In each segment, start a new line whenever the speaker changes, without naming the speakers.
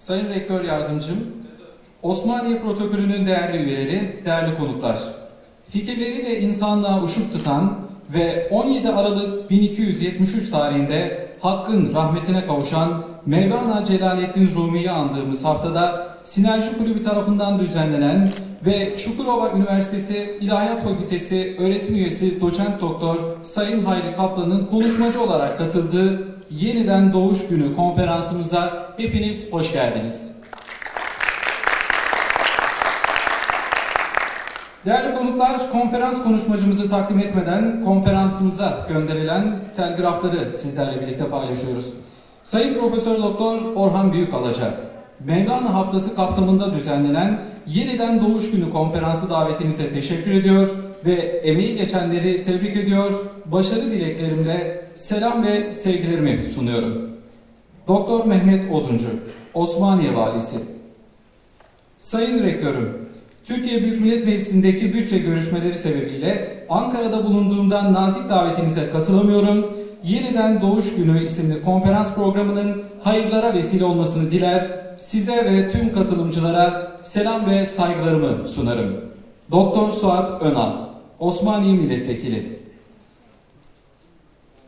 Sayın Rektör Yardımcım, Osmaniye Protokolü'nün değerli üyeleri, değerli konuklar. Fikirleriyle insanlığa ışık tutan ve 17 Aralık 1273 tarihinde Hakk'ın rahmetine kavuşan Mevlana Celaleddin Rumi'yi andığımız haftada Sinerji Kulübü tarafından düzenlenen ve Çukurova Üniversitesi İlahiyat Fakültesi öğretim üyesi doçent doktor Sayın Hayri Kaplan'ın konuşmacı olarak katıldığı Yeniden Doğuş Günü konferansımıza hepiniz hoş geldiniz. Değerli konuklar, konferans konuşmacımızı takdim etmeden konferansımıza gönderilen telgrafları sizlerle birlikte paylaşıyoruz. Sayın Profesör Doktor Orhan Büyükalaca, Mevlana Haftası kapsamında düzenlenen Yeniden Doğuş Günü konferansı davetinize teşekkür ediyor ve emeği geçenleri tebrik ediyor, başarı dileklerimle selam ve sevgilerimi sunuyorum. Doktor Mehmet Oduncu, Osmaniye Valisi. Sayın Rektörüm, Türkiye Büyük Millet Meclisi'ndeki bütçe görüşmeleri sebebiyle Ankara'da bulunduğumdan nazik davetinize katılamıyorum. Yeniden Doğuş Günü isimli konferans programının hayırlara vesile olmasını diler, size ve tüm katılımcılara selam ve saygılarımı sunarım. Doktor Suat Önal, Osmaniye Milletvekili.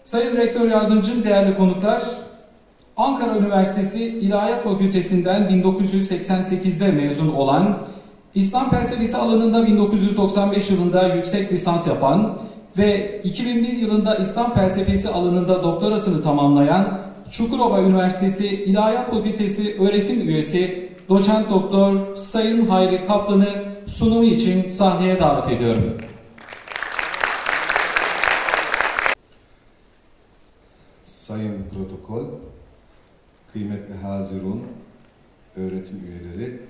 Sayın Rektör Yardımcım, değerli konuklar, Ankara Üniversitesi İlahiyat Fakültesinden 1988'de mezun olan, İslam felsefesi alanında 1995 yılında yüksek lisans yapan ve 2001 yılında İslam felsefesi alanında doktorasını tamamlayan Çukurova Üniversitesi İlahiyat Fakültesi öğretim üyesi doçent doktor Sayın Hayri Kaplan'ı sunumu için sahneye davet ediyorum.
Sayın Protokol, kıymetli Hazirun, öğretim üyeleri,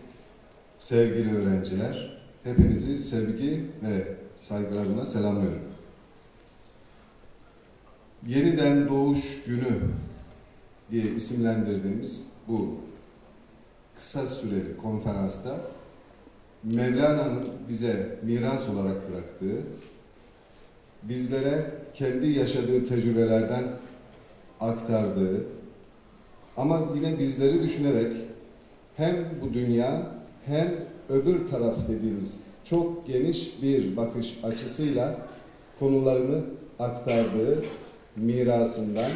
sevgili öğrenciler, hepinizi sevgi ve saygılarımla selamlıyorum. Yeniden Doğuş Günü diye isimlendirdiğimiz bu kısa süreli konferansta Mevlana'nın bize miras olarak bıraktığı, bizlere kendi yaşadığı tecrübelerden aktardığı ama yine bizleri düşünerek hem bu dünya hem öbür taraf dediğimiz çok geniş bir bakış açısıyla konularını aktardığı mirasından,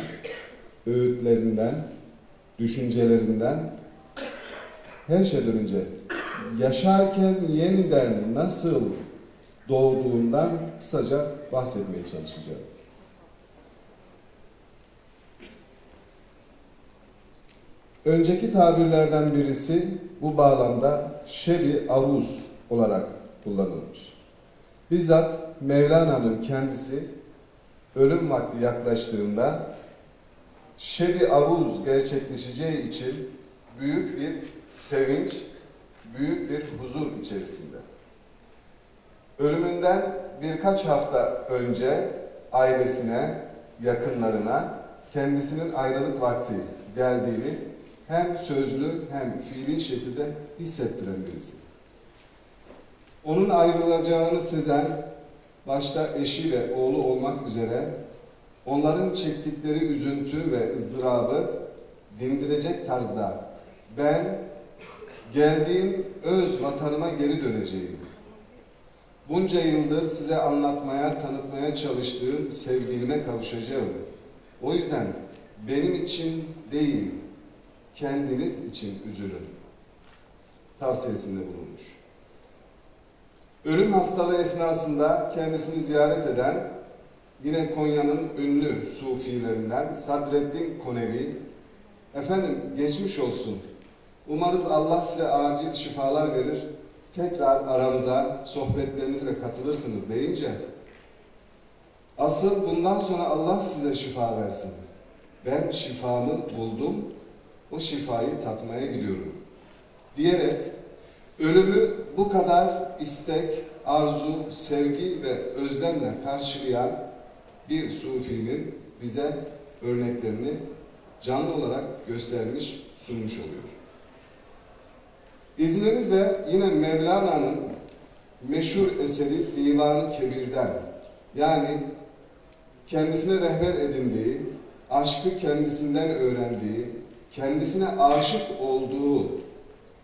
öğütlerinden, düşüncelerinden her şeyden önce yaşarken yeniden nasıl doğduğundan kısaca bahsetmeye çalışacağım. Önceki tabirlerden birisi bu bağlamda şebi aruz olarak kullanılmış. Bizzat Mevlana'nın kendisi ölüm vakti yaklaştığında şebi aruz gerçekleşeceği için büyük bir sevinç, büyük bir huzur içerisinde. Ölümünden birkaç hafta önce ailesine, yakınlarına kendisinin ayrılık vakti geldiğini hem sözlü hem fiili şekilde hissettiren birisi. Onun ayrılacağını sezen, başta eşi ve oğlu olmak üzere onların çektikleri üzüntü ve ızdırabı dindirecek tarzda ben geldiğim öz vatanıma geri döneceğim. Bunca yıldır size anlatmaya, tanıtmaya çalıştığım sevgilime kavuşacağım. O yüzden benim için değil, kendiniz için üzülün tavsiyesinde bulunmuş. Ölüm hastalığı esnasında kendisini ziyaret eden yine Konya'nın ünlü sufilerinden Sadreddin Konevi efendim geçmiş olsun. Umarız Allah size acil şifalar verir. Tekrar aramıza sohbetlerinize katılırsınız deyince asıl bundan sonra Allah size şifa versin. Ben şifamı buldum o şifayı tatmaya gidiyorum. Diyerek ölümü bu kadar istek, arzu, sevgi ve özlemle karşılayan bir sufinin bize örneklerini canlı olarak göstermiş, sunmuş oluyor. İzninizle yine Mevlana'nın meşhur eseri Divan-ı Kebir'den yani kendisine rehber edindiği, aşkı kendisinden öğrendiği, kendisine aşık olduğu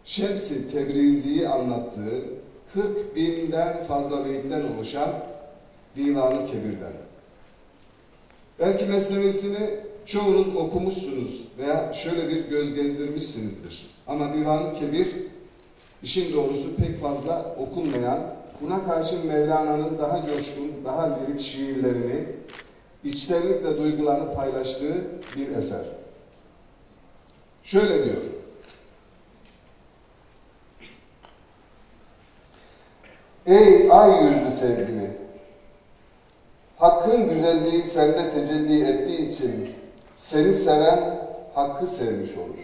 Şems-i Tebrizi'yi anlattığı 40 binden fazla beyitten oluşan Divanı Kebir'den. Belki meslemesini çoğunuz okumuşsunuz veya şöyle bir göz gezdirmişsinizdir. Ama Divanı Kebir işin doğrusu pek fazla okunmayan, buna karşı Mevlana'nın daha coşkun, daha lirik şiirlerini içtenlikle duygularını paylaştığı bir eser. Şöyle diyor. Ey ay yüzlü sevgili! Hakkın güzelliği sende tecelli ettiği için seni seven hakkı sevmiş olur.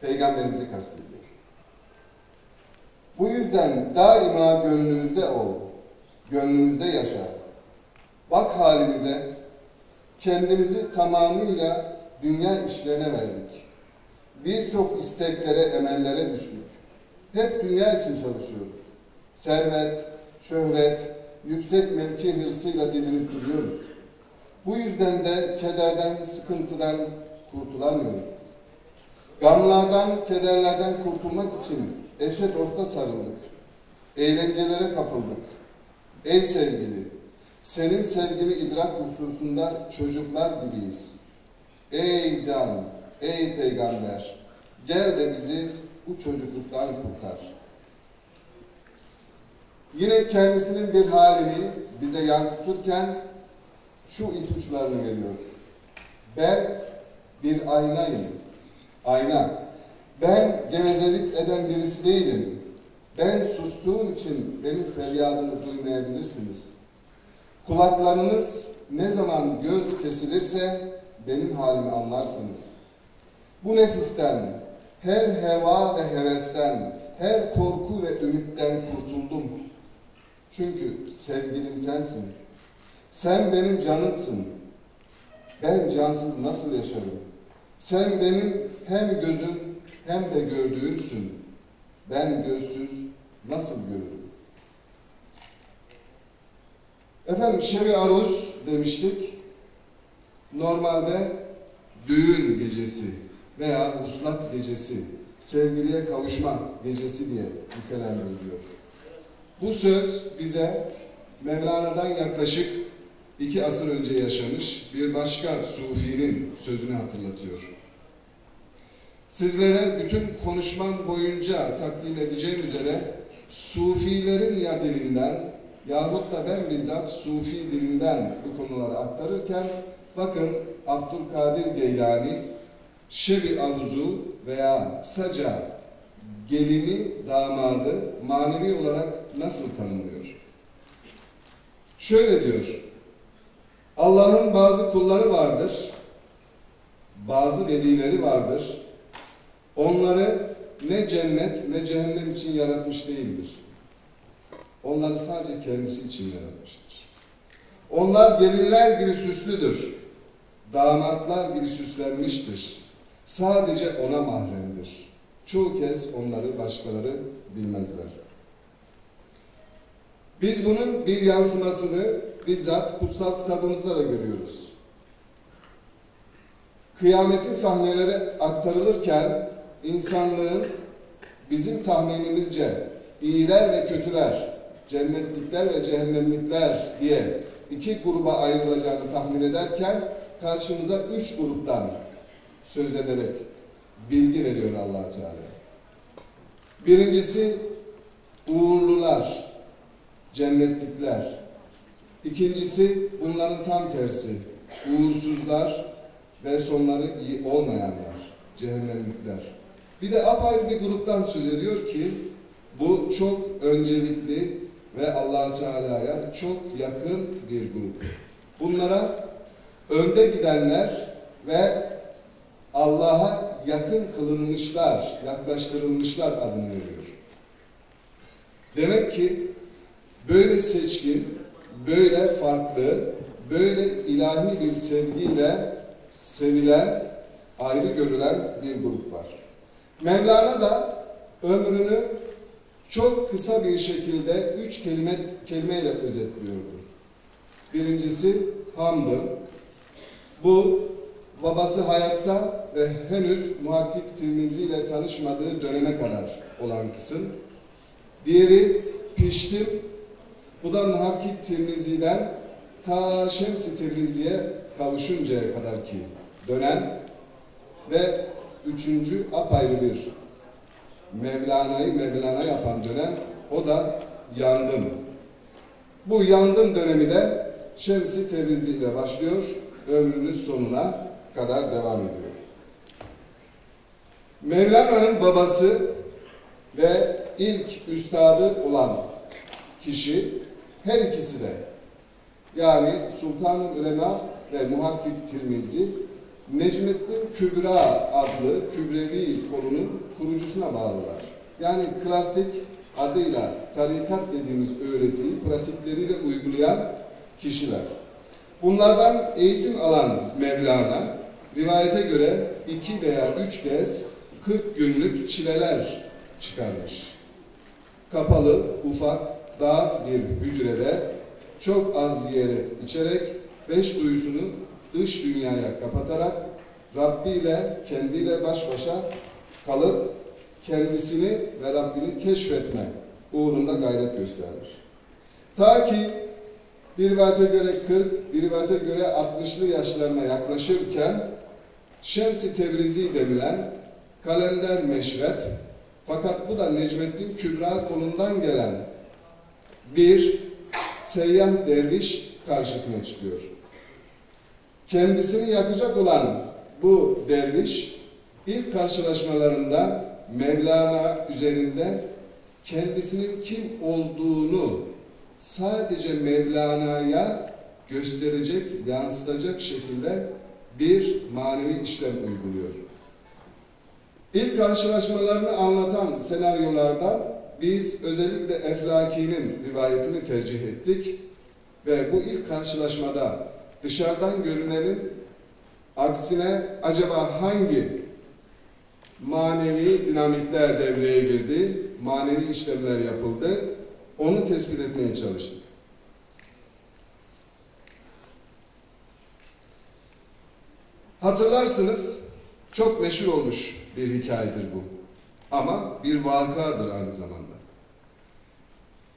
Peygamberimizi kastediyor. Bu yüzden daima gönlümüzde ol, gönlümüzde yaşa. Bak halimize, kendimizi tamamıyla dünya işlerine verdik. Birçok isteklere, emellere düştük. Hep dünya için çalışıyoruz. Servet, şöhret, yüksek mevki hırsıyla dilinip duruyoruz. Bu yüzden de kederden, sıkıntıdan kurtulamıyoruz. Gamlardan, kederlerden kurtulmak için eşe dosta sarıldık. Eğlencelere kapıldık. Ey sevgili, senin sevgini idrak hususunda çocuklar gibiyiz. Ey can, ey peygamber, gel de bizi bu çocukluktan kurtar. Yine kendisinin bir halini bize yansıtırken şu ipuçlarını veriyor. Ben bir aynayım. Ayna. Ben gevezelik eden birisi değilim. Ben sustuğum için benim feryadımı duymayabilirsiniz. Kulaklarınız ne zaman göz kesilirse benim halimi anlarsınız. Bu nefisten, her heva ve hevesten, her korku ve ümitten kurtuldum. Çünkü sevgilim sensin. Sen benim canımsın. Ben cansız nasıl yaşarım? Sen benim hem gözüm hem de gördüğümsün. Ben gözsüz nasıl görürüm? Efendim şevi aruz demiştik. Normalde düğün gecesi veya uslat gecesi, sevgiliye kavuşma gecesi diye nitelendiriliyor. Bu söz bize Mevlana'dan yaklaşık iki asır önce yaşamış bir başka sufinin sözünü hatırlatıyor. Sizlere bütün konuşmam boyunca takdim edeceğim üzere sufilerin ya dilinden yahut da ben bizzat sufi dilinden bu konuları aktarırken bakın Abdülkadir Geylani Şebi Avuzu veya kısaca gelini, damadı manevi olarak nasıl tanımlıyor? Şöyle diyor. Allah'ın bazı kulları vardır. Bazı velileri vardır. Onları ne cennet ne cehennem için yaratmış değildir. Onları sadece kendisi için yaratmıştır. Onlar gelinler gibi süslüdür. Damatlar gibi süslenmiştir. Sadece ona mahremdir. Çoğu kez onları başkaları bilmezler. Biz bunun bir yansımasını bizzat kutsal kitabımızda da görüyoruz. Kıyametin sahneleri aktarılırken insanlığın bizim tahminimizce iyiler ve kötüler, cennetlikler ve cehennemlikler diye iki gruba ayrılacağını tahmin ederken karşımıza üç gruptan söz ederek bilgi veriyor allah Teala. Birincisi uğurlular, cennetlikler. İkincisi bunların tam tersi, uğursuzlar ve sonları iyi olmayanlar, cehennemlikler. Bir de apayrı bir gruptan söz ediyor ki bu çok öncelikli ve allah Teala'ya çok yakın bir grup. Bunlara önde gidenler ve Allah'a yakın kılınmışlar, yaklaştırılmışlar adını veriyor. Demek ki böyle seçkin, böyle farklı, böyle ilahi bir sevgiyle sevilen, ayrı görülen bir grup var. Mevlana da ömrünü çok kısa bir şekilde üç kelime kelimeyle özetliyordu. Birincisi hamdı. Bu babası hayatta ve henüz muhakkik Tirmizi ile tanışmadığı döneme kadar olan kısım. Diğeri Piştim. Bu da muhakkik Tirmizi'den ta Şems-i Tebrizi'ye kavuşuncaya kadar ki dönem ve üçüncü apayrı bir Mevlana'yı Mevlana yapan dönem o da yandım. Bu yandım dönemi de Şems-i Tebrizi ile başlıyor, ömrünün sonuna kadar devam ediyor. Mevlana'nın babası ve ilk üstadı olan kişi her ikisi de yani Sultanul Ulema ve Muhakkik Tirmizi Necmettin Kübra adlı Kübrevi kolunun kurucusuna bağlılar. Yani klasik adıyla tarikat dediğimiz öğretiyi pratikleriyle uygulayan kişiler. Bunlardan eğitim alan Mevlana rivayete göre iki veya üç kez 40 günlük çileler çıkarmış. Kapalı, ufak, dar bir hücrede çok az yiyerek, içerek beş duyusunu dış dünyaya kapatarak Rabbi ile kendiyle baş başa kalıp kendisini ve Rabbini keşfetme uğrunda gayret göstermiş. Ta ki bir rivayete göre 40, bir rivayete göre 60'lı yaşlarına yaklaşırken Şems-i Tebrizi denilen kalender meşrep fakat bu da Necmettin Kübra kolundan gelen bir seyyah derviş karşısına çıkıyor. Kendisini yakacak olan bu derviş ilk karşılaşmalarında Mevlana üzerinde kendisinin kim olduğunu sadece Mevlana'ya gösterecek, yansıtacak şekilde bir manevi işlem uyguluyor. İlk karşılaşmalarını anlatan senaryolardan biz özellikle Eflaki'nin rivayetini tercih ettik ve bu ilk karşılaşmada dışarıdan görünenin aksine acaba hangi manevi dinamikler devreye girdi, manevi işlemler yapıldı, onu tespit etmeye çalıştık. Hatırlarsınız çok meşhur olmuş bir hikayedir bu. Ama bir vakadır aynı zamanda.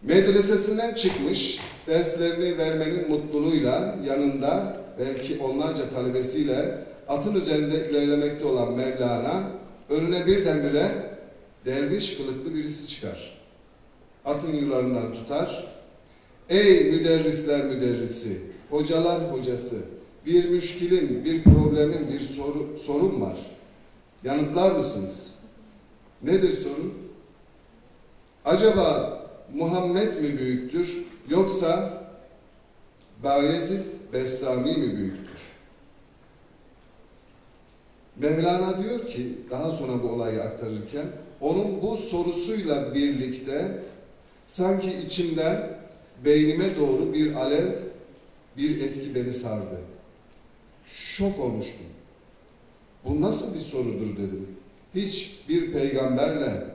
Medresesinden çıkmış, derslerini vermenin mutluluğuyla yanında belki onlarca talebesiyle atın üzerinde ilerlemekte olan Mevlana önüne birdenbire derviş kılıklı birisi çıkar. Atın yularından tutar. Ey müderrisler müderrisi, hocalar hocası, bir müşkilin, bir problemin, bir soru, sorun var. Yanıtlar mısınız? Nedir sorun? Acaba Muhammed mi büyüktür yoksa Bayezid Bestami mi büyüktür? Mevlana diyor ki daha sonra bu olayı aktarırken onun bu sorusuyla birlikte sanki içimden beynime doğru bir alev, bir etki beni sardı. Şok olmuştum. Bu nasıl bir sorudur dedim. Hiç bir peygamberle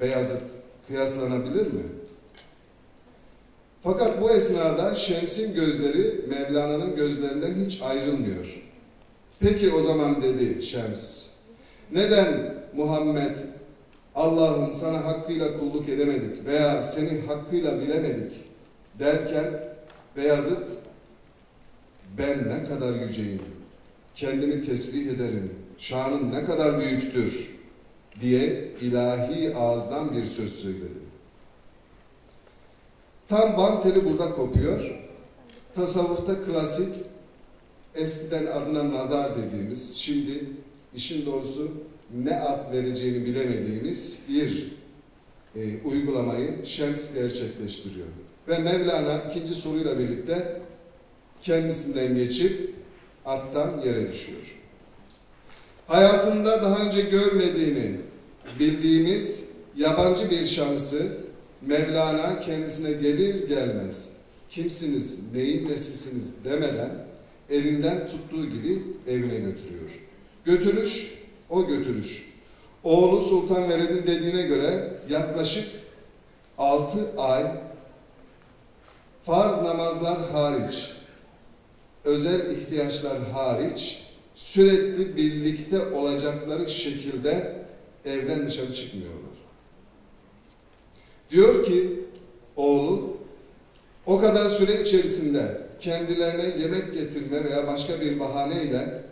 Beyazıt kıyaslanabilir mi? Fakat bu esnada Şems'in gözleri Mevlana'nın gözlerinden hiç ayrılmıyor. Peki o zaman dedi Şems, neden Muhammed Allah'ım sana hakkıyla kulluk edemedik veya seni hakkıyla bilemedik derken Beyazıt ben ne kadar yüceyim, kendimi tesbih ederim, şanım ne kadar büyüktür diye ilahi ağızdan bir söz söyledi. Tam bant teli burada kopuyor. Tasavvufta klasik eskiden adına nazar dediğimiz, şimdi işin doğrusu ne ad vereceğini bilemediğimiz bir e, uygulamayı Şems gerçekleştiriyor. Ve Mevlana ikinci soruyla birlikte kendisinden geçip attan yere düşüyor. Hayatında daha önce görmediğini bildiğimiz yabancı bir şahsı Mevlana kendisine gelir gelmez kimsiniz, neyin nesisiniz demeden elinden tuttuğu gibi evine götürüyor. Götürüş, o götürüş. Oğlu Sultan Veled'in dediğine göre yaklaşık 6 ay farz namazlar hariç, özel ihtiyaçlar hariç sürekli birlikte olacakları şekilde evden dışarı çıkmıyorlar. Diyor ki oğlu o kadar süre içerisinde kendilerine yemek getirme veya başka bir bahaneyle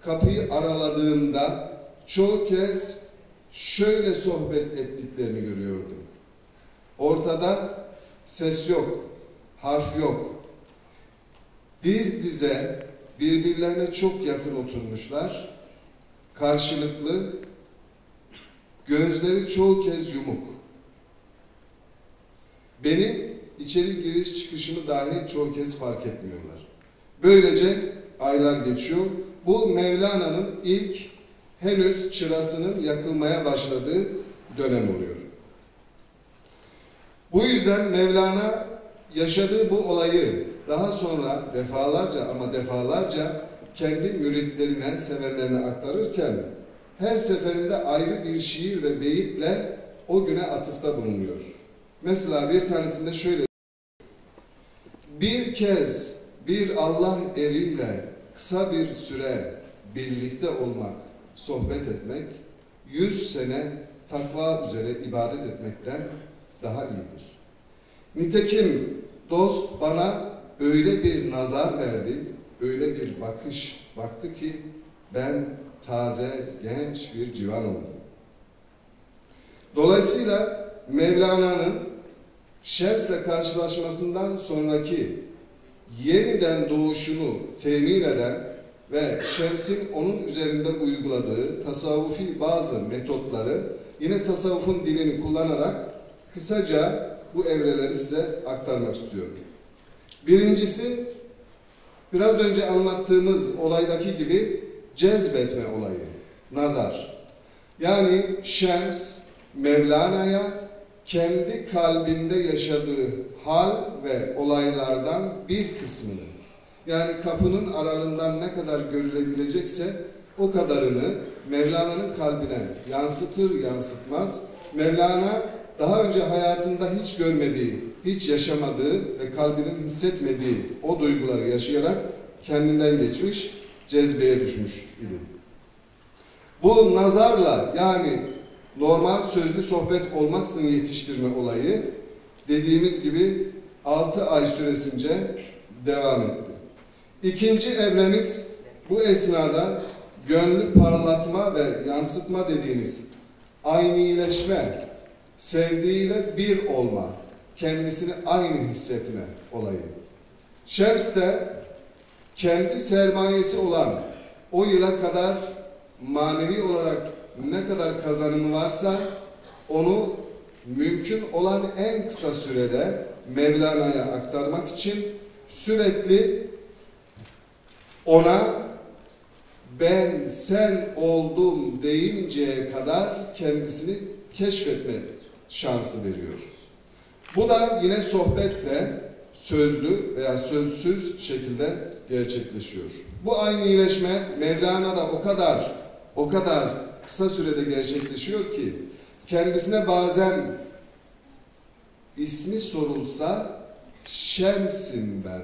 kapıyı araladığında çoğu kez şöyle sohbet ettiklerini görüyordum. Ortada ses yok, harf yok. Diz dize birbirlerine çok yakın oturmuşlar. Karşılıklı gözleri çoğu kez yumuk. Benim içeri giriş çıkışımı dahi çoğu kez fark etmiyorlar. Böylece aylar geçiyor. Bu Mevlana'nın ilk henüz çırasının yakılmaya başladığı dönem oluyor. Bu yüzden Mevlana yaşadığı bu olayı daha sonra defalarca ama defalarca kendi müritlerine, sevenlerine aktarırken her seferinde ayrı bir şiir ve beyitle o güne atıfta bulunuyor. Mesela bir tanesinde şöyle bir kez bir Allah eriyle kısa bir süre birlikte olmak, sohbet etmek, yüz sene takva üzere ibadet etmekten daha iyidir. Nitekim dost bana öyle bir nazar verdi, öyle bir bakış baktı ki ben taze, genç bir civan oldum. Dolayısıyla Mevlana'nın Şems'le karşılaşmasından sonraki yeniden doğuşunu temin eden ve Şems'in onun üzerinde uyguladığı tasavvufi bazı metotları yine tasavvufun dilini kullanarak kısaca bu evreleri size aktarmak istiyorum. Birincisi biraz önce anlattığımız olaydaki gibi cezbetme olayı, nazar. Yani Şems Mevlana'ya kendi kalbinde yaşadığı hal ve olaylardan bir kısmını yani kapının aralığından ne kadar görülebilecekse o kadarını Mevlana'nın kalbine yansıtır yansıtmaz Mevlana daha önce hayatında hiç görmediği, hiç yaşamadığı ve kalbinin hissetmediği o duyguları yaşayarak kendinden geçmiş, cezbeye düşmüş idi. Bu nazarla yani normal sözlü sohbet olmaksızın yetiştirme olayı dediğimiz gibi 6 ay süresince devam etti. İkinci evremiz bu esnada gönlü parlatma ve yansıtma dediğimiz aynileşme, sevdiğiyle bir olma, kendisini aynı hissetme olayı. Şems de kendi sermayesi olan o yıla kadar manevi olarak ne kadar kazanımı varsa onu mümkün olan en kısa sürede Mevlana'ya aktarmak için sürekli ona ben sen oldum deyinceye kadar kendisini keşfetme şansı veriyor. Bu da yine sohbetle sözlü veya sözsüz şekilde gerçekleşiyor. Bu aynı iyileşme Mevlana'da o kadar o kadar kısa sürede gerçekleşiyor ki kendisine bazen ismi sorulsa Şems'im ben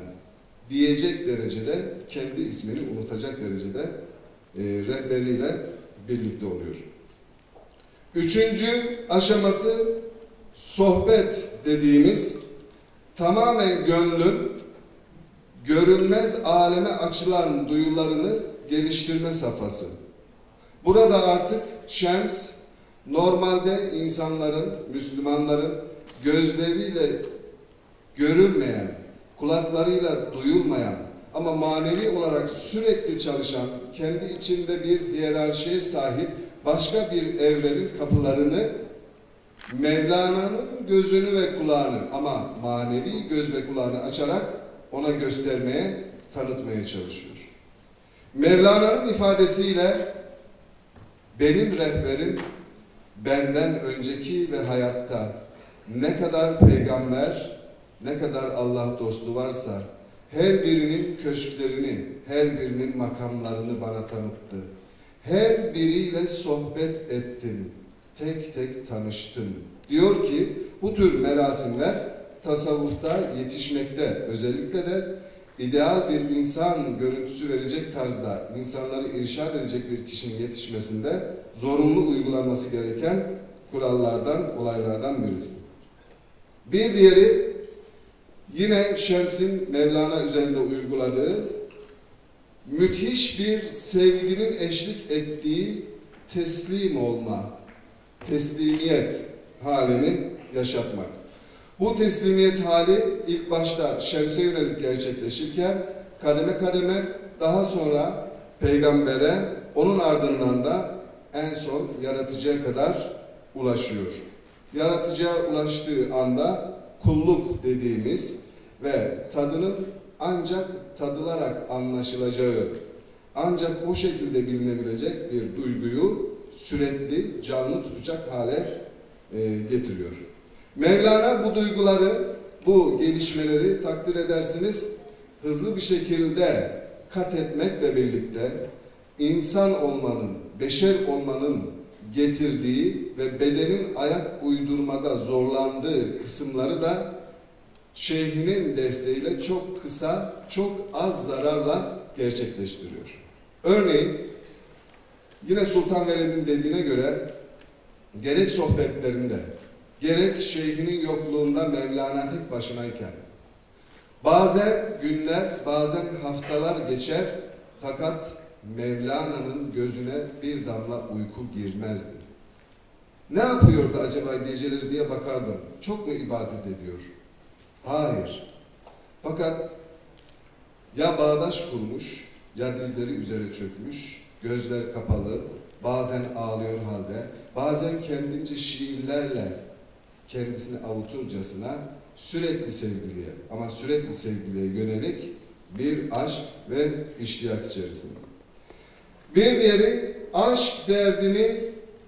diyecek derecede kendi ismini unutacak derecede e, rehberiyle birlikte oluyor. Üçüncü aşaması sohbet dediğimiz tamamen gönlün görünmez aleme açılan duyularını geliştirme safhası. Burada artık Şems normalde insanların, Müslümanların gözleriyle görülmeyen, kulaklarıyla duyulmayan ama manevi olarak sürekli çalışan, kendi içinde bir hiyerarşiye sahip başka bir evrenin kapılarını Mevlana'nın gözünü ve kulağını ama manevi göz ve kulağını açarak ona göstermeye, tanıtmaya çalışıyor. Mevlana'nın ifadesiyle benim rehberim benden önceki ve hayatta ne kadar peygamber, ne kadar Allah dostu varsa her birinin köşklerini, her birinin makamlarını bana tanıttı. Her biriyle sohbet ettim, tek tek tanıştım. Diyor ki bu tür merasimler tasavvufta yetişmekte özellikle de ideal bir insan görüntüsü verecek tarzda insanları irşad edecek bir kişinin yetişmesinde zorunlu uygulanması gereken kurallardan, olaylardan birisi. Bir diğeri yine Şems'in Mevlana üzerinde uyguladığı müthiş bir sevginin eşlik ettiği teslim olma, teslimiyet halini yaşatmak. Bu teslimiyet hali ilk başta Şems'e yönelik gerçekleşirken kademe kademe daha sonra peygambere, onun ardından da en son yaratıcıya kadar ulaşıyor. Yaratıcıya ulaştığı anda kulluk dediğimiz ve tadının ancak tadılarak anlaşılacağı, ancak o şekilde bilinebilecek bir duyguyu sürekli canlı tutacak hale e, getiriyor. Mevlana bu duyguları, bu gelişmeleri takdir edersiniz hızlı bir şekilde kat etmekle birlikte insan olmanın, beşer olmanın getirdiği ve bedenin ayak uydurmada zorlandığı kısımları da şeyhinin desteğiyle çok kısa, çok az zararla gerçekleştiriyor. Örneğin yine Sultan Veled'in dediğine göre gerek sohbetlerinde gerek şeyhinin yokluğunda Mevlana tek başınayken bazen günler, bazen haftalar geçer fakat Mevlana'nın gözüne bir damla uyku girmezdi. Ne yapıyordu acaba geceleri diye bakardım. Çok mu ibadet ediyor? Hayır. Fakat ya bağdaş kurmuş, ya dizleri üzere çökmüş, gözler kapalı, bazen ağlıyor halde, bazen kendince şiirlerle kendisini avuturcasına sürekli sevgiliye ama sürekli sevgiliye yönelik bir aşk ve iştiyak içerisinde. Bir diğeri aşk derdini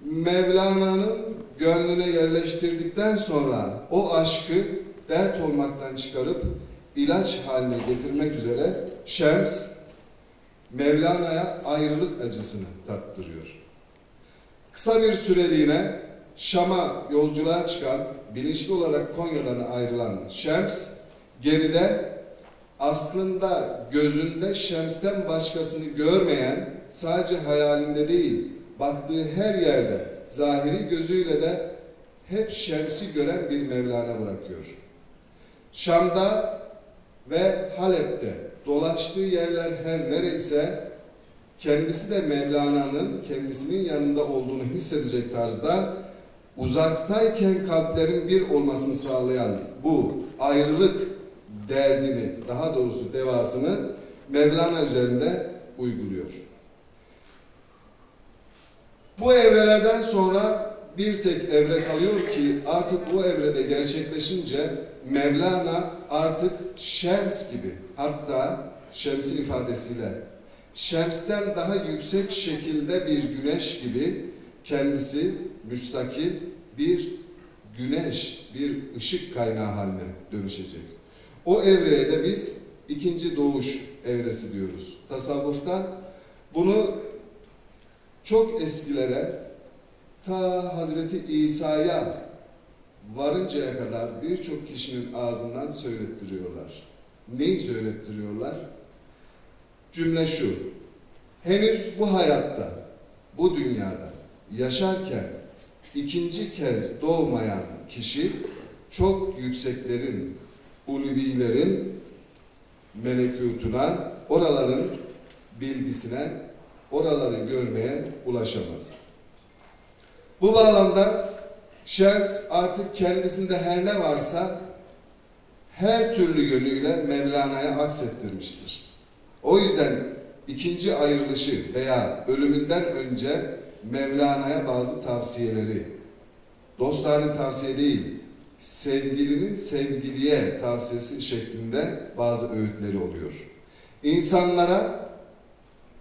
Mevlana'nın gönlüne yerleştirdikten sonra o aşkı dert olmaktan çıkarıp ilaç haline getirmek üzere Şems Mevlana'ya ayrılık acısını tattırıyor. Kısa bir süreliğine Şam'a yolculuğa çıkan, bilinçli olarak Konya'dan ayrılan Şems, geride aslında gözünde Şems'ten başkasını görmeyen, sadece hayalinde değil, baktığı her yerde, zahiri gözüyle de hep Şems'i gören bir Mevlana bırakıyor. Şam'da ve Halep'te dolaştığı yerler her nereyse kendisi de Mevlana'nın kendisinin yanında olduğunu hissedecek tarzda uzaktayken kalplerin bir olmasını sağlayan bu ayrılık derdini, daha doğrusu devasını Mevlana üzerinde uyguluyor. Bu evrelerden sonra bir tek evre kalıyor ki artık bu evrede gerçekleşince Mevlana artık Şems gibi hatta Şems'in ifadesiyle Şems'ten daha yüksek şekilde bir güneş gibi kendisi müstakil bir güneş, bir ışık kaynağı haline dönüşecek. O evreye de biz ikinci doğuş evresi diyoruz. Tasavvufta bunu çok eskilere ta Hazreti İsa'ya varıncaya kadar birçok kişinin ağzından söylettiriyorlar. Neyi söylettiriyorlar? Cümle şu. Henüz bu hayatta, bu dünyada yaşarken ikinci kez doğmayan kişi çok yükseklerin, ulvilerin melekutuna, oraların bilgisine, oraları görmeye ulaşamaz. Bu bağlamda Şems artık kendisinde her ne varsa her türlü yönüyle Mevlana'ya aksettirmiştir. O yüzden ikinci ayrılışı veya ölümünden önce Mevlana'ya bazı tavsiyeleri, dostane tavsiye değil, sevgilinin sevgiliye tavsiyesi şeklinde bazı öğütleri oluyor. İnsanlara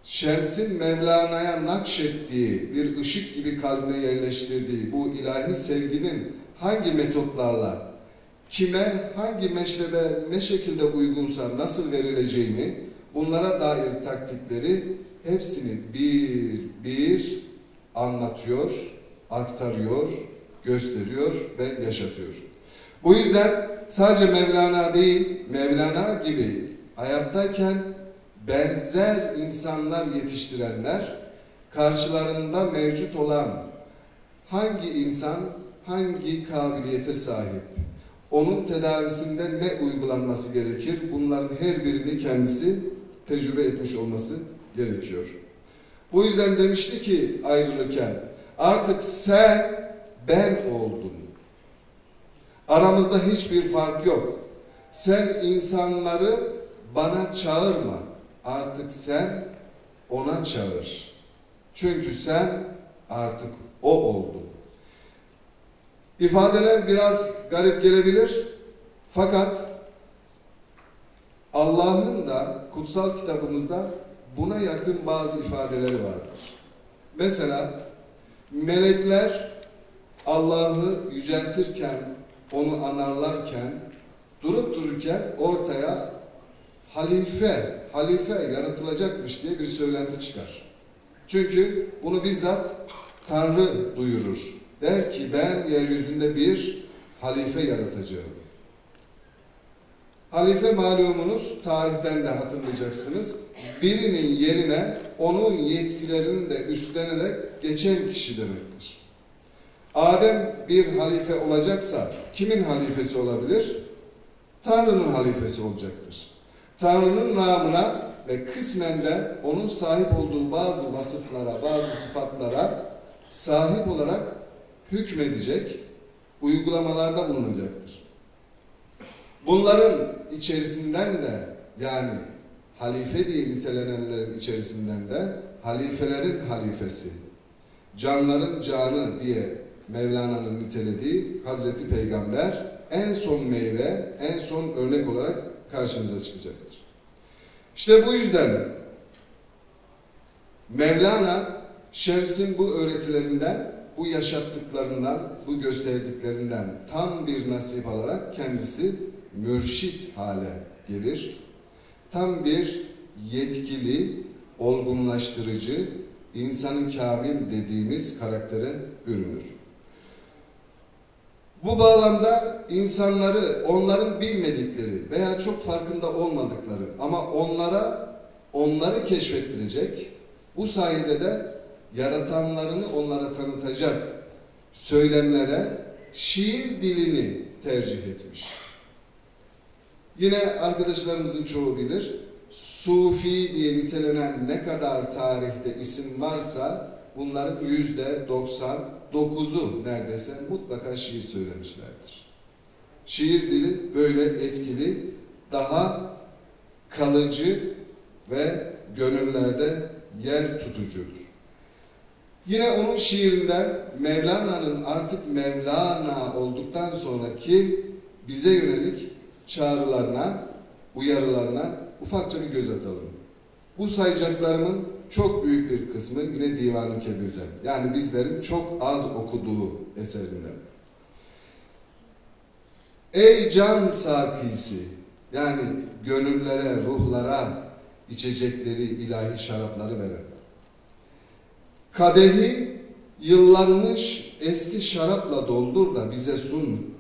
Şems'in Mevlana'ya nakşettiği, bir ışık gibi kalbine yerleştirdiği bu ilahi sevginin hangi metotlarla, kime, hangi meşrebe, ne şekilde uygunsa nasıl verileceğini, bunlara dair taktikleri hepsini bir bir anlatıyor, aktarıyor, gösteriyor ve yaşatıyor. Bu yüzden sadece Mevlana değil, Mevlana gibi hayattayken benzer insanlar yetiştirenler karşılarında mevcut olan hangi insan hangi kabiliyete sahip, onun tedavisinde ne uygulanması gerekir, bunların her birini kendisi tecrübe etmiş olması gerekiyor. Bu yüzden demişti ki ayrılırken, artık sen ben oldun. Aramızda hiçbir fark yok. Sen insanları bana çağırma. Artık sen ona çağır. Çünkü sen artık o oldun. İfadeler biraz garip gelebilir. Fakat Allah'ın da kutsal kitabımızda buna yakın bazı ifadeleri vardır. Mesela melekler Allah'ı yüceltirken, onu anarlarken, durup dururken ortaya halife, halife yaratılacakmış diye bir söylenti çıkar. Çünkü bunu bizzat Tanrı duyurur. Der ki ben yeryüzünde bir halife yaratacağım. Halife malumunuz tarihten de hatırlayacaksınız. Birinin yerine onun yetkilerini de üstlenerek geçen kişi demektir. Adem bir halife olacaksa kimin halifesi olabilir? Tanrı'nın halifesi olacaktır. Tanrı'nın namına ve kısmen de onun sahip olduğu bazı vasıflara, bazı sıfatlara sahip olarak hükmedecek, uygulamalarda bulunacaktır. Bunların içerisinden de yani halife diye nitelenenlerin içerisinden de halifelerin halifesi, canların canı diye Mevlana'nın nitelediği Hazreti Peygamber en son meyve, en son örnek olarak karşımıza çıkacaktır. İşte bu yüzden Mevlana Şems'in bu öğretilerinden, bu yaşattıklarından, bu gösterdiklerinden tam bir nasip alarak kendisi mürşit hale gelir. Tam bir yetkili, olgunlaştırıcı, insanın kamil dediğimiz karaktere bürünür. Bu bağlamda insanları, onların bilmedikleri veya çok farkında olmadıkları ama onlara onları keşfettirecek, bu sayede de yaratanlarını onlara tanıtacak söylemlere şiir dilini tercih etmiş. Yine arkadaşlarımızın çoğu bilir, Sufi diye nitelenen ne kadar tarihte isim varsa bunların yüzde 99'u neredeyse mutlaka şiir söylemişlerdir. Şiir dili böyle etkili, daha kalıcı ve gönüllerde yer tutucudur. Yine onun şiirinden Mevlana'nın artık Mevlana olduktan sonraki bize yönelik çağrılarına, uyarılarına ufakça bir göz atalım. Bu sayacaklarımın çok büyük bir kısmı yine Divan-ı Kebir'den. Yani bizlerin çok az okuduğu eserinden. Ey can sakisi, yani gönüllere, ruhlara içecekleri, ilahi şarapları veren. Kadehi yıllanmış eski şarapla doldur da bize sun.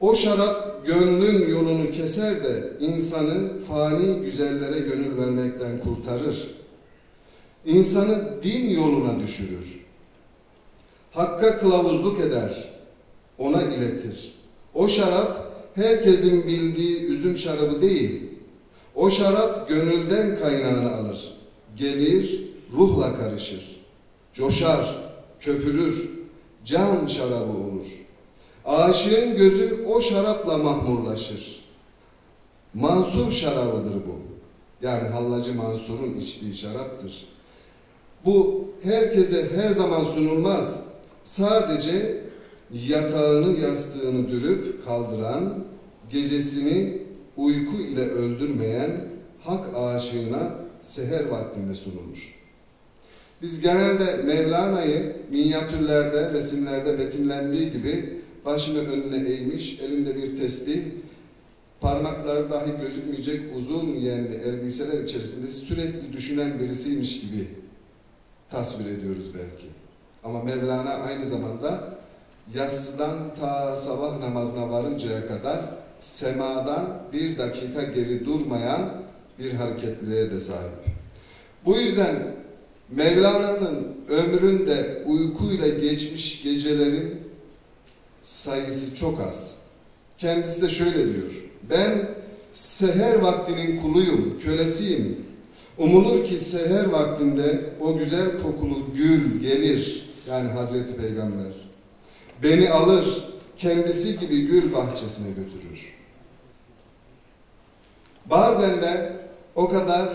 O şarap gönlün yolunu keser de insanı fani güzellere gönül vermekten kurtarır. İnsanı din yoluna düşürür. Hakka kılavuzluk eder, ona iletir. O şarap herkesin bildiği üzüm şarabı değil. O şarap gönülden kaynağını alır. Gelir, ruhla karışır. Coşar, köpürür, can şarabı olur. Aşığın gözü o şarapla mahmurlaşır. Mansur şarabıdır bu. Yani Hallacı Mansur'un içtiği şaraptır. Bu herkese her zaman sunulmaz. Sadece yatağını yastığını dürüp kaldıran, gecesini uyku ile öldürmeyen hak aşığına seher vaktinde sunulur. Biz genelde Mevlana'yı minyatürlerde, resimlerde betimlendiği gibi başını önüne eğmiş, elinde bir tesbih, parmakları dahi gözükmeyecek uzun yenli elbiseler içerisinde sürekli düşünen birisiymiş gibi tasvir ediyoruz belki. Ama Mevlana aynı zamanda yatsıdan ta sabah namazına varıncaya kadar semadan bir dakika geri durmayan bir hareketliliğe de sahip. Bu yüzden Mevlana'nın ömründe uykuyla geçmiş gecelerin sayısı çok az. Kendisi de şöyle diyor. Ben seher vaktinin kuluyum, kölesiyim. Umulur ki seher vaktinde o güzel kokulu gül gelir. Yani Hazreti Peygamber. Beni alır, kendisi gibi gül bahçesine götürür. Bazen de o kadar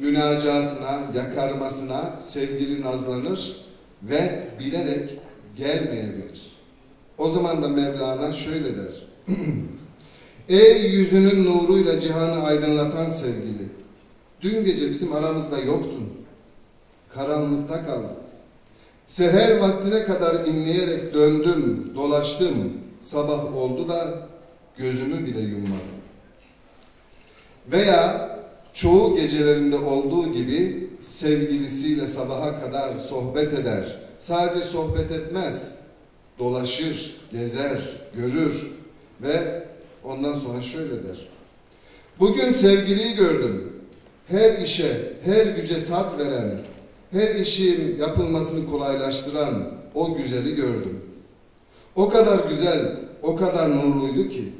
münacatına, yakarmasına sevgili nazlanır ve bilerek gelmeyebilir. O zaman da Mevlana şöyle der. Ey yüzünün nuruyla cihanı aydınlatan sevgili. Dün gece bizim aramızda yoktun. Karanlıkta kaldık. Seher vaktine kadar inleyerek döndüm, dolaştım. Sabah oldu da gözümü bile yummadım. Veya çoğu gecelerinde olduğu gibi sevgilisiyle sabaha kadar sohbet eder. Sadece sohbet etmez. Dolaşır, gezer, görür ve ondan sonra şöyle der. Bugün sevgiliyi gördüm. Her işe, her güce tat veren, her işin yapılmasını kolaylaştıran o güzeli gördüm. O kadar güzel, o kadar nurluydu ki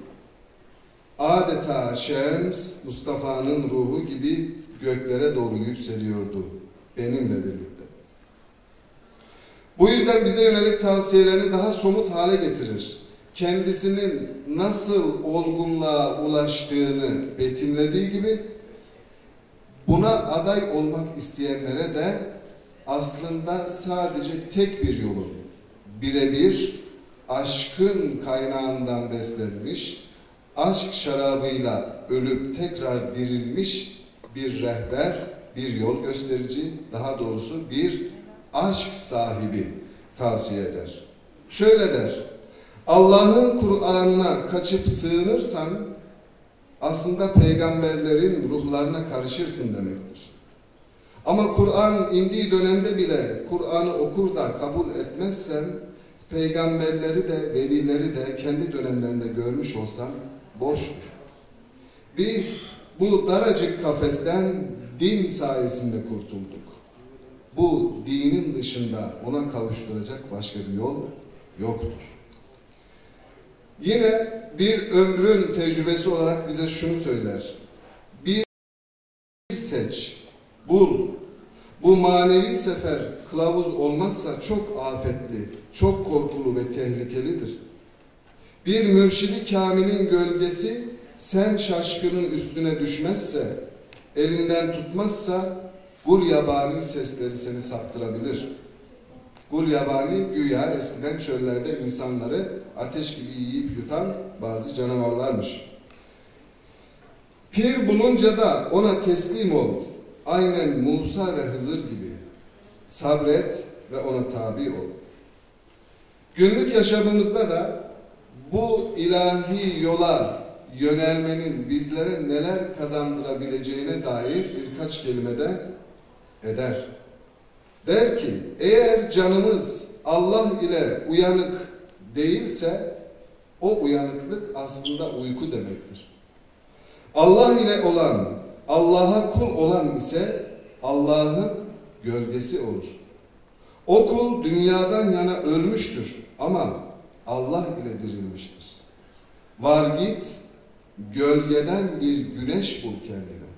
adeta Şems Mustafa'nın ruhu gibi göklere doğru yükseliyordu benimle birlikte. Bu yüzden bize yönelik tavsiyelerini daha somut hale getirir. Kendisinin nasıl olgunluğa ulaştığını betimlediği gibi buna aday olmak isteyenlere de aslında sadece tek bir yolun birebir aşkın kaynağından beslenmiş, aşk şarabıyla ölüp tekrar dirilmiş bir rehber, bir yol gösterici, daha doğrusu bir aşk sahibi tavsiye eder. Şöyle der, Allah'ın Kur'an'ına kaçıp sığınırsan aslında peygamberlerin ruhlarına karışırsın demektir. Ama Kur'an indiği dönemde bile Kur'an'ı okur da kabul etmezsen peygamberleri de velileri de kendi dönemlerinde görmüş olsan boştur. Biz bu daracık kafesten din sayesinde kurtulduk. Bu dinin dışında ona kavuşturacak başka bir yol yoktur. Yine bir ömrün tecrübesi olarak bize şunu söyler. Bir seç, bul. Bu manevi sefer kılavuz olmazsa çok afetli, çok korkulu ve tehlikelidir. Bir mürşidi kamilin gölgesi sen şaşkının üstüne düşmezse, elinden tutmazsa gul yabani sesleri seni saptırabilir. Gul yabani güya eskiden çöllerde insanları ateş gibi yiyip yutan bazı canavarlarmış. Pir bulunca da ona teslim ol. Aynen Musa ve Hızır gibi. Sabret ve ona tabi ol. Günlük yaşamımızda da bu ilahi yola yönelmenin bizlere neler kazandırabileceğine dair birkaç kelimede eder. Der ki eğer canımız Allah ile uyanık değilse o uyanıklık aslında uyku demektir. Allah ile olan, Allah'a kul olan ise Allah'ın gölgesi olur. O kul dünyadan yana ölmüştür ama Allah ile dirilmiştir. Var git, gölgeden bir güneş bul kendine.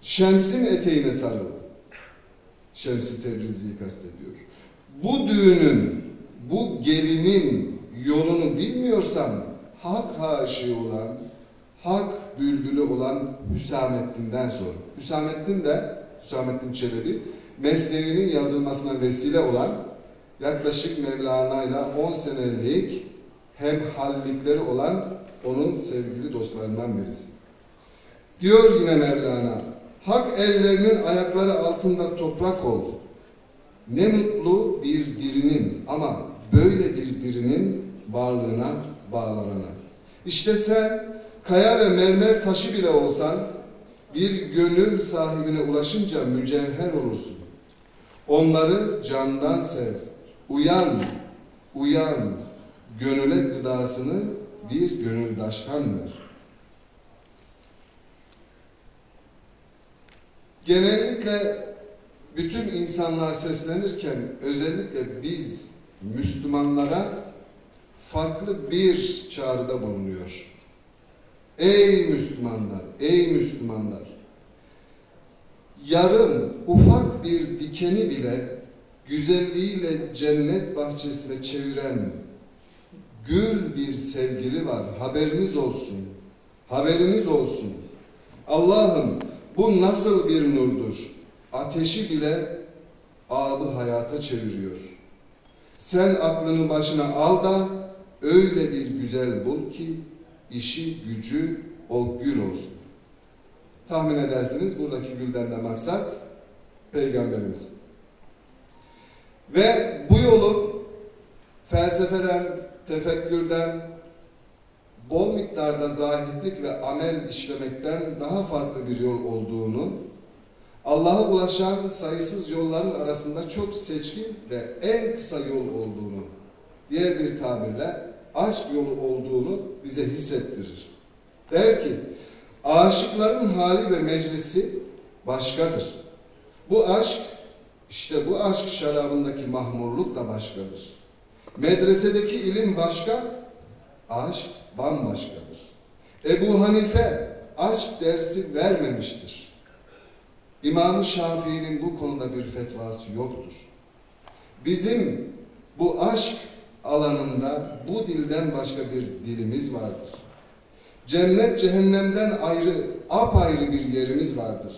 Şemsin eteğine sarıl. Şems-i Tebrizi'yi kastediyor. Bu düğünün, bu gelinin yolunu bilmiyorsan hak haşi olan, hak bülbülü olan Hüsamettin'den sor. Hüsamettin de, Hüsamettin Çelebi, Mesnevi'nin yazılmasına vesile olan yaklaşık Mevlana ile 10 senelik hem hallikleri olan onun sevgili dostlarından birisi. Diyor yine Mevlana, hak ellerinin ayakları altında toprak ol. Ne mutlu bir dirinin ama böyle bir dirinin varlığına bağlanana. İşte sen kaya ve mermer taşı bile olsan bir gönül sahibine ulaşınca mücevher olursun. Onları candan sev. Uyan, uyan, gönüle gıdasını bir gönüldaştan ver. Genellikle bütün insanlığa seslenirken özellikle biz Müslümanlara farklı bir çağrıda bulunuyor. Ey Müslümanlar, ey Müslümanlar! Yarım ufak bir dikeni bile güzelliğiyle cennet bahçesine çeviren gül bir sevgili var. Haberiniz olsun. Haberiniz olsun. Allah'ım bu nasıl bir nurdur? Ateşi bile abı hayata çeviriyor. Sen aklını başına al da öyle bir güzel bul ki işi gücü o gül olsun. Tahmin edersiniz buradaki gülden de maksat peygamberimiz. Ve bu yolu felsefeden, tefekkürden, bol miktarda zahitlik ve amel işlemekten daha farklı bir yol olduğunu, Allah'a ulaşan sayısız yolların arasında çok seçkin ve en kısa yol olduğunu, diğer bir tabirle aşk yolu olduğunu bize hissettirir. Der ki, aşıkların hali ve meclisi başkadır. Bu aşk, işte bu aşk şarabındaki mahmurluk da başkadır. Medresedeki ilim başka, aşk bambaşkadır. Ebu Hanife aşk dersi vermemiştir. İmam-ı Şafii'nin bu konuda bir fetvası yoktur. Bizim bu aşk alanında bu dilden başka bir dilimiz vardır. Cennet cehennemden ayrı, apayrı bir yerimiz vardır.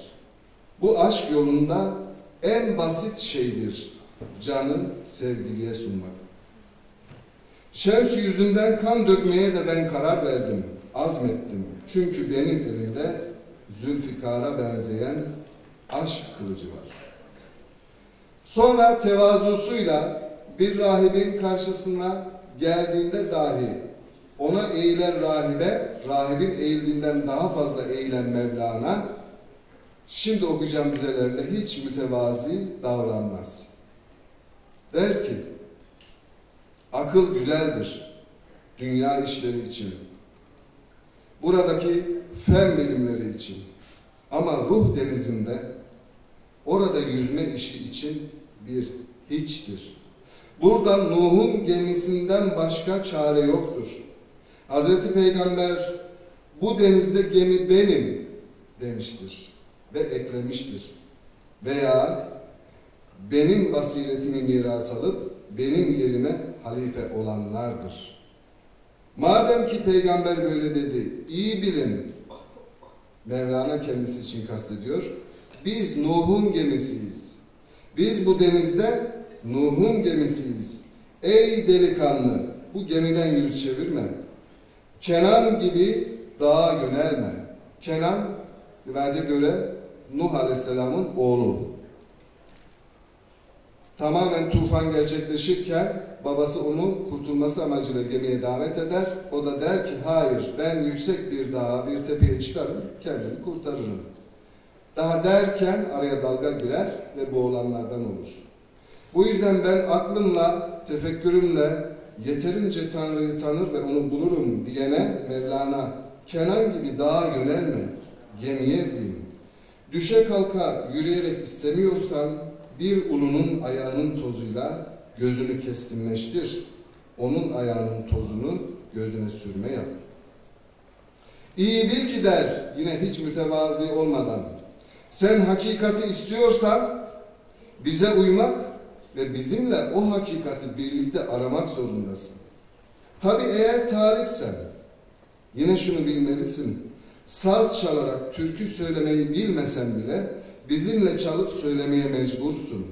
Bu aşk yolunda en basit şeydir. Canı sevgiliye sunmak. Şems yüzünden kan dökmeye de ben karar verdim, azmettim. Çünkü benim elimde Zülfikar'a benzeyen aşk kılıcı var. Sonra tevazusuyla bir rahibin karşısına geldiğinde dahi ona eğilen rahibe, rahibin eğildiğinden daha fazla eğilen Mevlana, şimdi okuyacağım dizelerinde hiç mütevazi davranmaz. Der ki, akıl güzeldir dünya işleri için, buradaki fen bilimleri için ama ruh denizinde orada yüzme işi için bir hiçtir. Burada Nuh'un gemisinden başka çare yoktur. Hazreti Peygamber bu denizde gemi benim demiştir ve eklemiştir. Veya benim basiretimi miras alıp benim yerime halife olanlardır. Madem ki peygamber böyle dedi, iyi bilin. Mevlana kendisi için kastediyor. Biz Nuh'un gemisiyiz. Biz bu denizde Nuh'un gemisiyiz. Ey delikanlı, bu gemiden yüz çevirme. Kenan gibi dağa yönelme. Kenan, rivayete göre Nuh Aleyhisselam'ın oğlu. Tamamen tufan gerçekleşirken babası onu kurtulması amacıyla gemiye davet eder. O da der ki hayır ben yüksek bir dağa bir tepeye çıkarım kendimi kurtarırım. Daha derken araya dalga girer ve boğulanlardan olur. Bu yüzden ben aklımla, tefekkürümle yeterince Tanrı'yı tanır ve onu bulurum diyene Mevlana Kenan gibi dağa yönelme, gemiye bin. Düşe kalka yürüyerek istemiyorsan bir ulunun ayağının tozuyla gözünü keskinleştir. Onun ayağının tozunu gözüne sürme yap. İyi bil ki der yine hiç mütevazi olmadan. Sen hakikati istiyorsan bize uymak ve bizimle o hakikati birlikte aramak zorundasın. Tabi eğer talipsen yine şunu bilmelisin. Saz çalarak türkü söylemeyi bilmesen bile bizimle çalıp söylemeye mecbursun.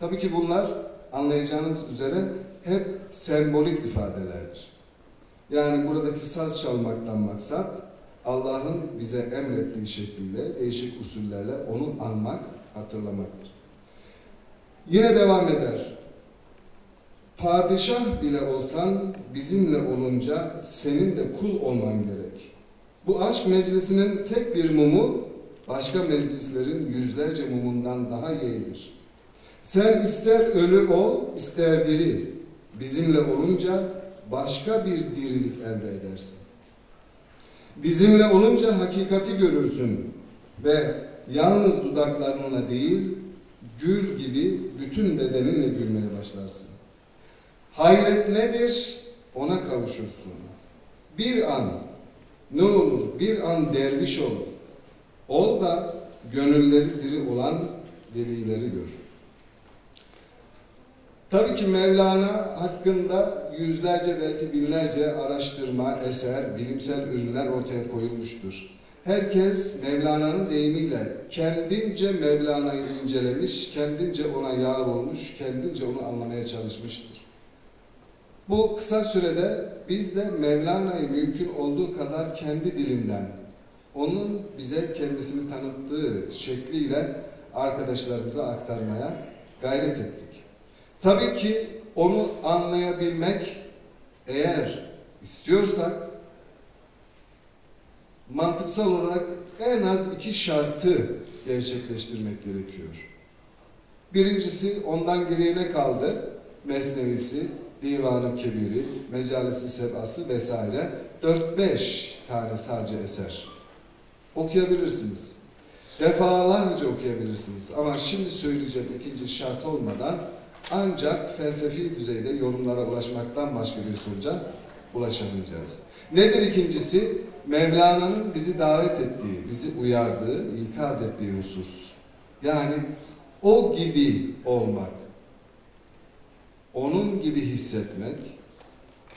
Tabii ki bunlar anlayacağınız üzere hep sembolik ifadelerdir. Yani buradaki saz çalmaktan maksat Allah'ın bize emrettiği şekliyle, değişik usullerle onu anmak, hatırlamaktır. Yine devam eder. Padişah bile olsan bizimle olunca senin de kul olman gerek. Bu aşk meclisinin tek bir mumu başka meclislerin yüzlerce mumundan daha iyidir. Sen ister ölü ol, ister diri. Bizimle olunca başka bir dirilik elde edersin. Bizimle olunca hakikati görürsün ve yalnız dudaklarınla değil, gül gibi bütün bedeninle gülmeye başlarsın. Hayret nedir? Ona kavuşursun. Bir an, ne olur bir an derviş ol. Ol da gönülleri diri olan velileri gör. Tabii ki Mevlana hakkında yüzlerce belki binlerce araştırma, eser, bilimsel ürünler ortaya koyulmuştur. Herkes Mevlana'nın deyimiyle kendince Mevlana'yı incelemiş, kendince ona yar olmuş, kendince onu anlamaya çalışmıştır. Bu kısa sürede biz de Mevlana'yı mümkün olduğu kadar kendi dilinden, onun bize kendisini tanıttığı şekliyle arkadaşlarımıza aktarmaya gayret ettik. Tabii ki onu anlayabilmek eğer istiyorsak mantıksal olarak en az iki şartı gerçekleştirmek gerekiyor. Birincisi ondan geriye ne kaldı? Mesnevisi, Divanı Kebiri, Mecalisi Sebası vesaire 4-5 tane sadece eser. Okuyabilirsiniz. Defalarca okuyabilirsiniz. Ama şimdi söyleyeceğim ikinci şart olmadan ancak felsefi düzeyde yorumlara ulaşmaktan başka bir sonuca ulaşamayacağız. Nedir ikincisi? Mevlana'nın bizi davet ettiği, bizi uyardığı, ikaz ettiği husus. Yani o gibi olmak, onun gibi hissetmek,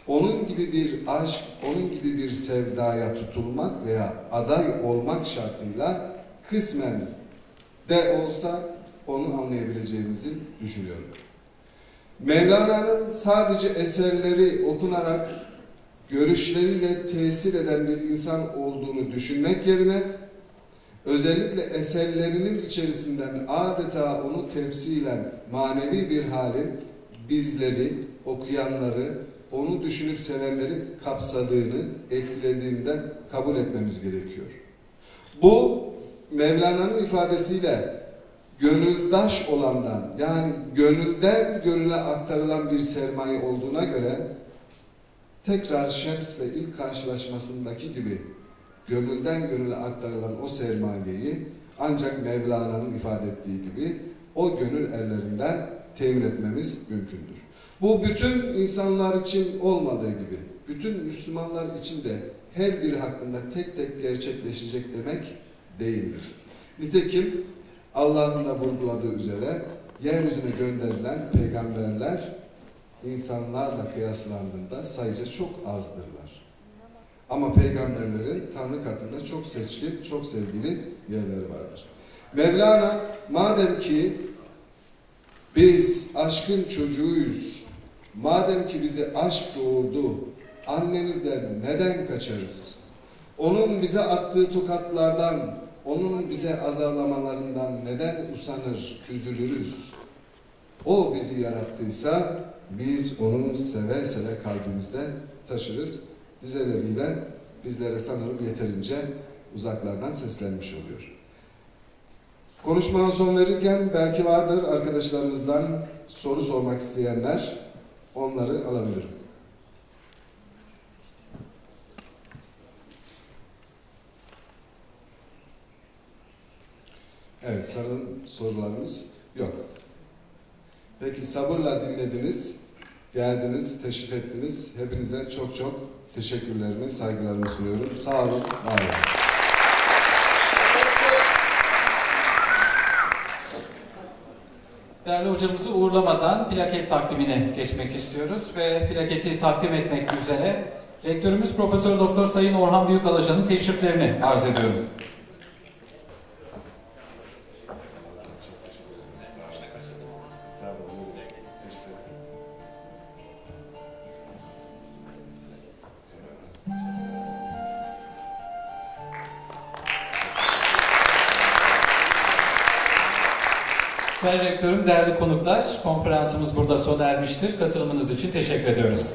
onun gibi bir aşk, onun gibi bir sevdaya tutulmak veya aday olmak şartıyla kısmen de olsa onu anlayabileceğimizi düşünüyorum. Mevlana'nın sadece eserleri okunarak görüşleriyle tesir eden bir insan olduğunu düşünmek yerine özellikle eserlerinin içerisinden adeta onu temsilen manevi bir halin bizleri, okuyanları, onu düşünüp sevenleri kapsadığını, etkilediğinde kabul etmemiz gerekiyor. Bu Mevlana'nın ifadesiyle gönüldaş olandan yani gönülden gönüle aktarılan bir sermaye olduğuna göre tekrar Şems'le ilk karşılaşmasındaki gibi gönülden gönüle aktarılan o sermayeyi ancak Mevlana'nın ifade ettiği gibi o gönül erlerinden temin etmemiz mümkündür. Bu bütün insanlar için olmadığı gibi bütün Müslümanlar için de her biri hakkında tek tek gerçekleşecek demek değildir. Nitekim Allah'ın da vurguladığı üzere yeryüzüne gönderilen peygamberler insanlarla kıyaslandığında sayıca çok azdırlar. Ama peygamberlerin Tanrı katında çok seçkin, çok sevgili yerleri vardır. Mevlana madem ki biz aşkın çocuğuyuz, madem ki bizi aşk doğurdu, annemizden neden kaçarız? Onun bize attığı tokatlardan, onun bize azarlamalarından neden usanır, üzülürüz? O bizi yarattıysa biz onu seve seve kalbimizde taşırız. Dizeleriyle bizlere sanırım yeterince uzaklardan seslenmiş oluyor. Konuşmana son verirken belki vardır arkadaşlarımızdan soru sormak isteyenler. Onları alabilirim. Evet, sarın sorularımız yok. Peki sabırla dinlediniz, geldiniz, teşrif ettiniz. Hepinize çok çok teşekkürlerimi, saygılarımı sunuyorum. Sağ olun, var olun.
Değerli hocamızı uğurlamadan plaket takdimine geçmek istiyoruz ve plaketi takdim etmek üzere rektörümüz Profesör Doktor Sayın Orhan Büyükalaca'nın teşriflerini arz ediyorum. Rektörüm, değerli konuklar, konferansımız burada sona ermiştir. Katılımınız için teşekkür ediyoruz.